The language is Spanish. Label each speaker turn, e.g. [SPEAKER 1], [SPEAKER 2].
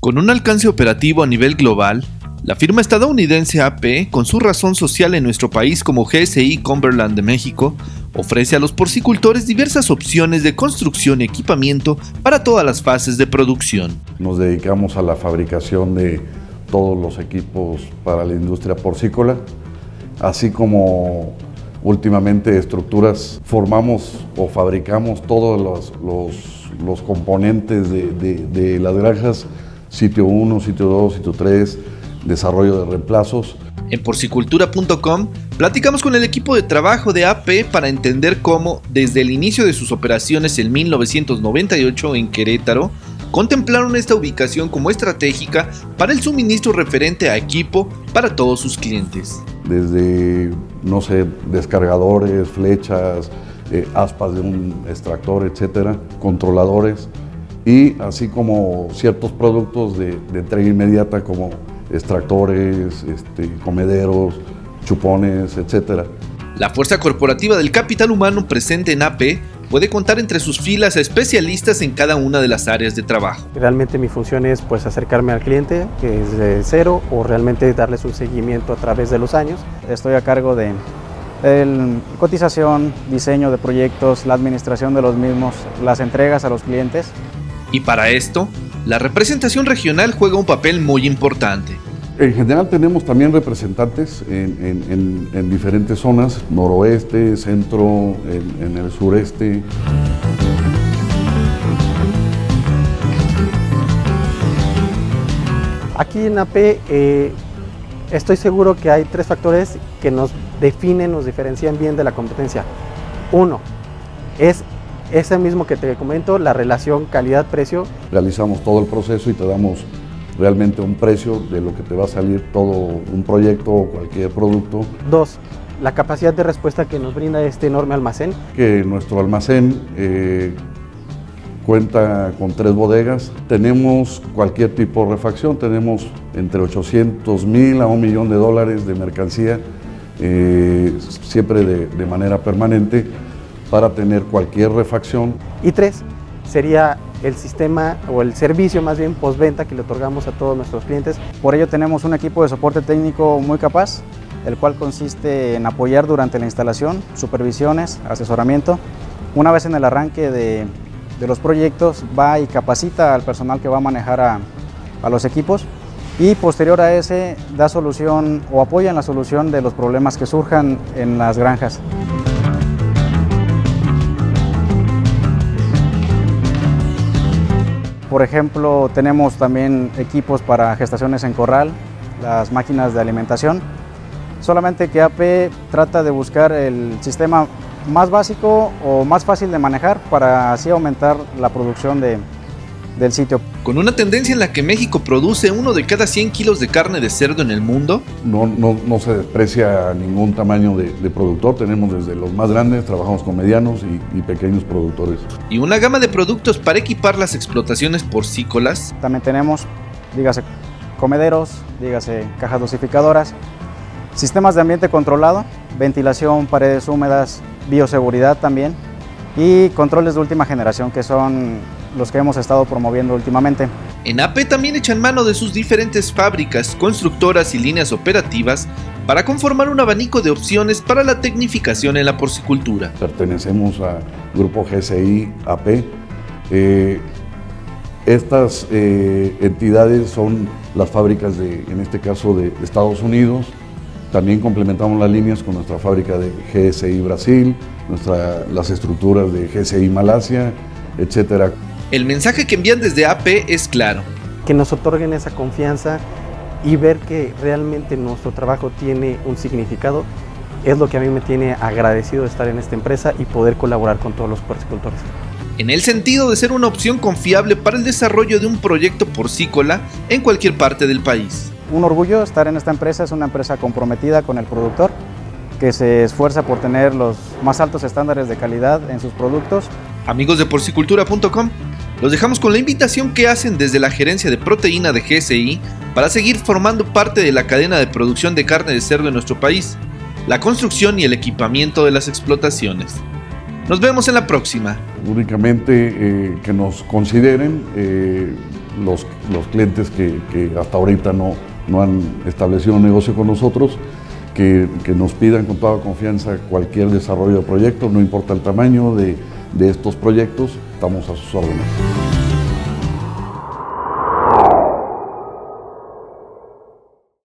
[SPEAKER 1] Con un alcance operativo a nivel global, la firma estadounidense AP, con su razón social en nuestro país como GSI Cumberland de México, ofrece a los porcicultores diversas opciones de construcción y equipamiento para todas las fases de producción.
[SPEAKER 2] Nos dedicamos a la fabricación de todos los equipos para la industria porcícola, así como últimamente estructuras, formamos o fabricamos todos los, componentes de, de las granjas, sitio 1, sitio 2, sitio 3, desarrollo de reemplazos.
[SPEAKER 1] En porcicultura.com platicamos con el equipo de trabajo de AP para entender cómo, desde el inicio de sus operaciones en 1998 en Querétaro, contemplaron esta ubicación como estratégica para el suministro referente a equipo para todos sus clientes.
[SPEAKER 2] Desde, no sé, descargadores, flechas, eh, aspas de un extractor, etcétera, controladores y así como ciertos productos de, de entrega inmediata como extractores, este, comederos, chupones, etc.
[SPEAKER 1] La fuerza corporativa del capital humano presente en AP puede contar entre sus filas a especialistas en cada una de las áreas de trabajo.
[SPEAKER 3] Realmente mi función es pues acercarme al cliente, que es de cero, o realmente darles un seguimiento a través de los años. Estoy a cargo de el, cotización, diseño de proyectos, la administración de los mismos, las entregas a los clientes.
[SPEAKER 1] Y para esto, la representación regional juega un papel muy importante.
[SPEAKER 2] En general tenemos también representantes en, diferentes zonas, noroeste, centro, en, el sureste.
[SPEAKER 3] Aquí en AP eh, estoy seguro que hay tres factores que nos definen, nos diferencian bien de la competencia. Uno, es ese mismo que te comento, la relación calidad-precio.
[SPEAKER 2] Realizamos todo el proceso y te damos realmente un precio de lo que te va a salir todo un proyecto o cualquier producto.
[SPEAKER 3] Dos, la capacidad de respuesta que nos brinda este enorme almacén.
[SPEAKER 2] Que nuestro almacén eh, cuenta con tres bodegas. Tenemos cualquier tipo de refacción, tenemos entre 800 mil a un millón de dólares de mercancía, eh, siempre de manera permanente para tener cualquier refacción.
[SPEAKER 3] Y tres, sería el sistema o el servicio más bien postventa que le otorgamos a todos nuestros clientes. Por ello tenemos un equipo de soporte técnico muy capaz, el cual consiste en apoyar durante la instalación, supervisiones, asesoramiento. Una vez en el arranque de, los proyectos va y capacita al personal que va a manejar a, a los equipos y posterior a ese da solución o apoya en la solución de los problemas que surjan en las granjas. Por ejemplo, tenemos también equipos para gestaciones en corral, las máquinas de alimentación. Solamente que AP trata de buscar el sistema más básico o más fácil de manejar para así aumentar la producción de, del sitio.
[SPEAKER 1] Con una tendencia en la que México produce uno de cada 100 kilos de carne de cerdo en el mundo.
[SPEAKER 2] No, no, no se desprecia ningún tamaño de, productor, tenemos desde los más grandes, trabajamos con medianos y, y, pequeños productores.
[SPEAKER 1] Y una gama de productos para equipar las explotaciones porcícolas.
[SPEAKER 3] También tenemos, dígase, comederos, dígase, cajas dosificadoras, sistemas de ambiente controlado, ventilación, paredes húmedas, bioseguridad también y controles de última generación que son los que hemos estado promoviendo últimamente.
[SPEAKER 1] En AP también echan mano de sus diferentes fábricas, constructoras y líneas operativas para conformar un abanico de opciones para la tecnificación en la porcicultura.
[SPEAKER 2] Pertenecemos al grupo GSI AP. Eh, estas eh, entidades son las fábricas de, en este caso, de, Estados Unidos. También complementamos las líneas con nuestra fábrica de GSI Brasil, nuestra, las estructuras de GSI Malasia, etcétera.
[SPEAKER 1] El mensaje que envían desde AP es claro.
[SPEAKER 3] Que nos otorguen esa confianza y ver que realmente nuestro trabajo tiene un significado es lo que a mí me tiene agradecido de estar en esta empresa y poder colaborar con todos los porcicultores.
[SPEAKER 1] En el sentido de ser una opción confiable para el desarrollo de un proyecto porcícola en cualquier parte del país.
[SPEAKER 3] Un orgullo estar en esta empresa, es una empresa comprometida con el productor, que se esfuerza por tener los más altos estándares de calidad en sus productos.
[SPEAKER 1] Amigos de porcicultura.com, los dejamos con la invitación que hacen desde la gerencia de proteína de GSI para seguir formando parte de la cadena de producción de carne de cerdo en nuestro país, la construcción y el equipamiento de las explotaciones. Nos vemos en la próxima.
[SPEAKER 2] Únicamente eh, que nos consideren, eh, los, los clientes que, que, hasta ahorita no, no han establecido un negocio con nosotros, que, que, nos pidan con toda confianza cualquier desarrollo de proyecto, no importa el tamaño de, de estos proyectos, estamos a sus órdenes.